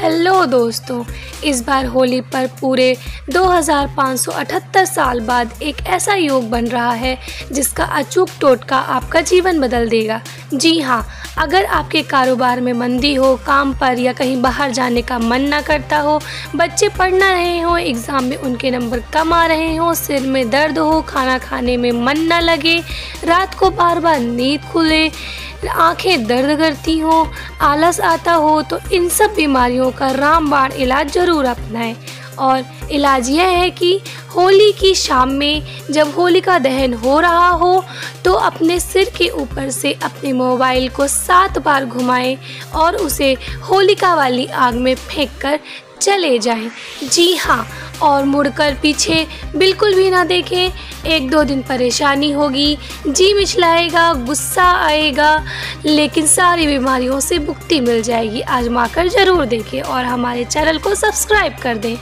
Hello दोस्तों, इस बार होली पर पूरे 2578 साल बाद एक ऐसा योग बन रहा है जिसका अचूक टोटका आपका जीवन बदल देगा। जी हाँ अगर आपके कारोबार में मंदी हो, काम पर या कहीं बाहर जाने का मन ना करता हो, बच्चे पढ़ ना रहे हो, एग्ज़ाम में उनके नंबर कम आ रहे हो, सिर में दर्द हो, खाना खाने में मन ना लगे, रात को बार बार नींद खुले आँखें दर्द करती हो, आलस आता हो तो इन सब बीमारियों का रामबाण इलाज ज़रूर अपनाएँ। और इलाज यह है कि होली की शाम में जब होलिका दहन हो रहा हो तो अपने सिर के ऊपर से अपने मोबाइल को सात बार घुमाएँ और उसे होलिका वाली आग में फेंक कर चले जाएँ। जी हाँ और मुड़कर पीछे बिल्कुल भी ना देखें। एक दो दिन परेशानी होगी, जी मिचलाएगा, गुस्सा आएगा, लेकिन सारी बीमारियों से मुक्ति मिल जाएगी। आजमा कर ज़रूर देखें और हमारे चैनल को सब्सक्राइब कर दें।